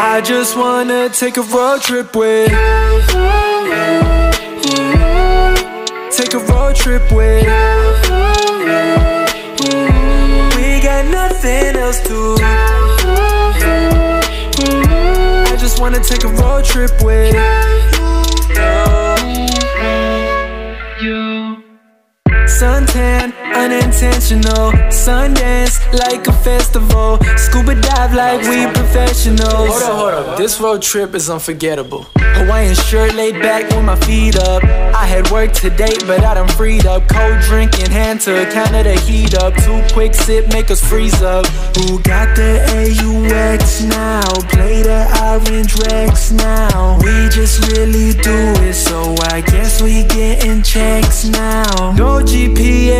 I just wanna take a road trip with you Take a road trip with you We got nothing else to do. I just wanna take a road trip with you Suntan, unintentional Sundance, like a festival. Scuba dive like we professionals. Hold up, hold up, this road trip is unforgettable. Hawaiian shirt laid back with my feet up. I had work today, but I done freed up. Cold drink in hand to counter the heat up. Too quick sip, make us freeze up. Who got the AUX now? Play the orange Rex now. We just really do it, so I guess we getting checks now. No GPS